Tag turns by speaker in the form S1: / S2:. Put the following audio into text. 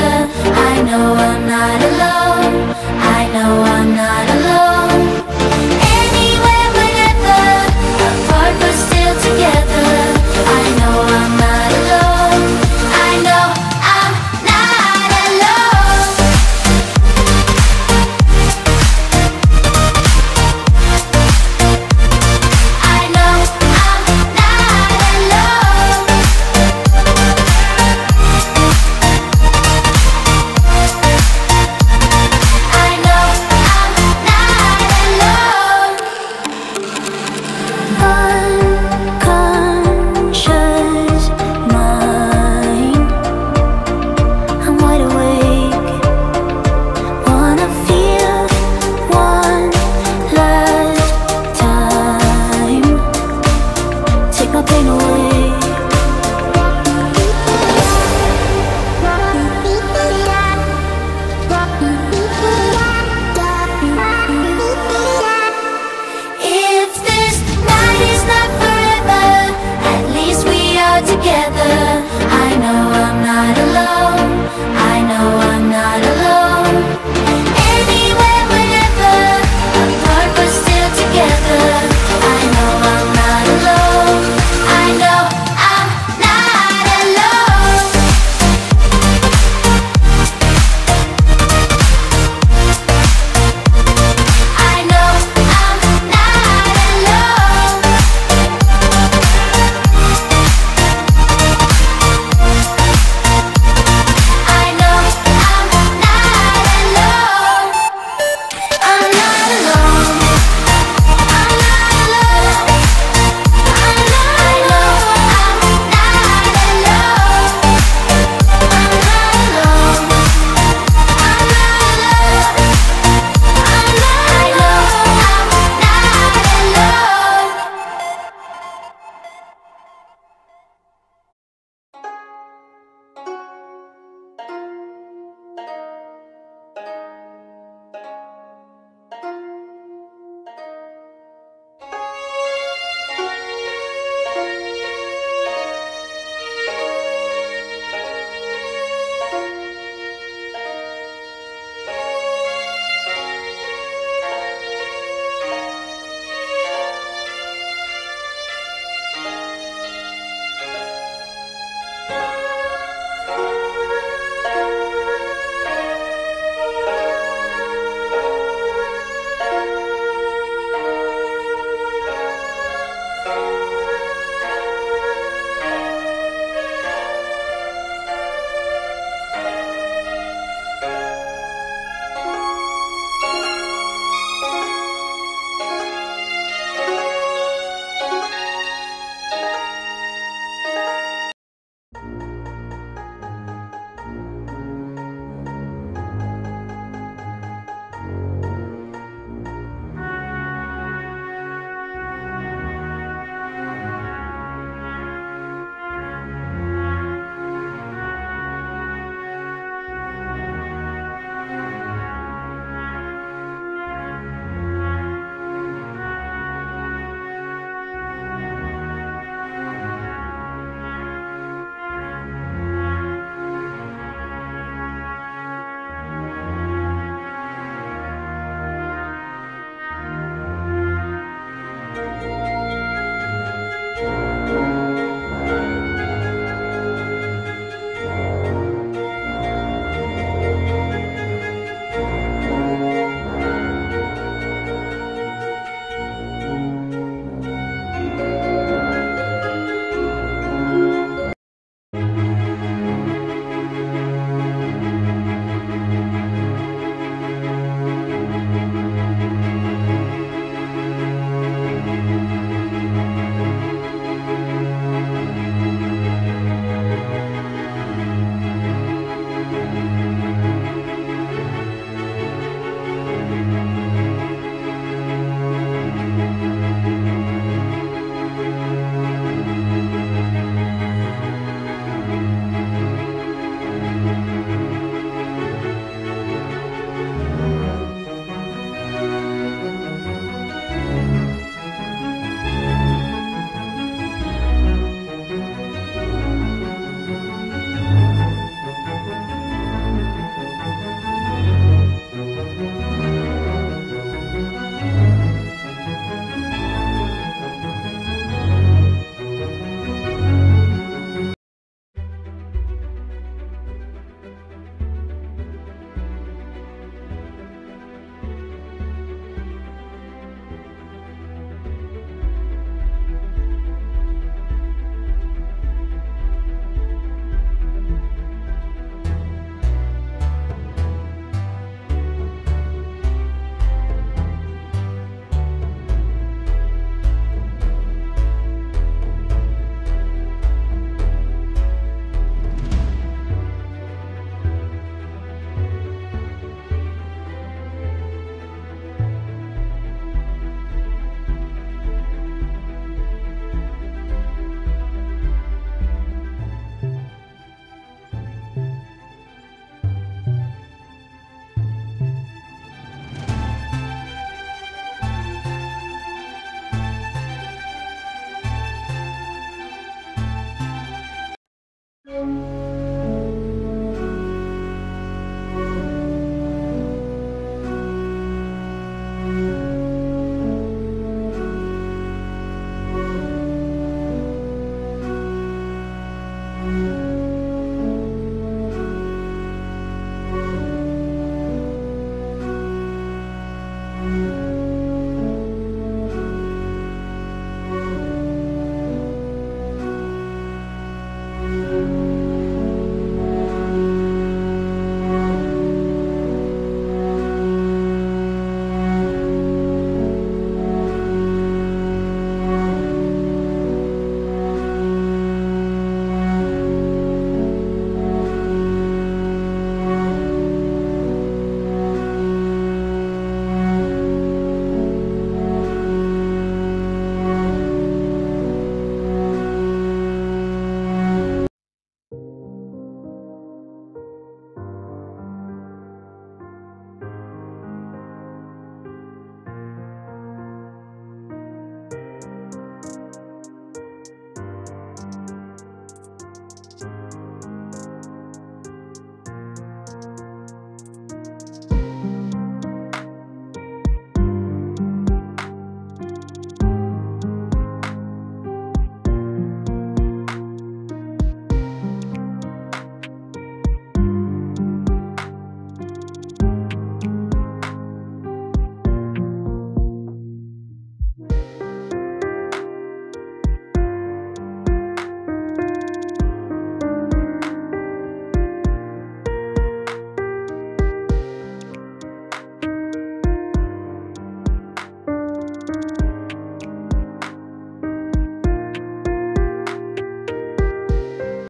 S1: I know I'm not alone. I know I'm not alone. together. I know I'm not alone.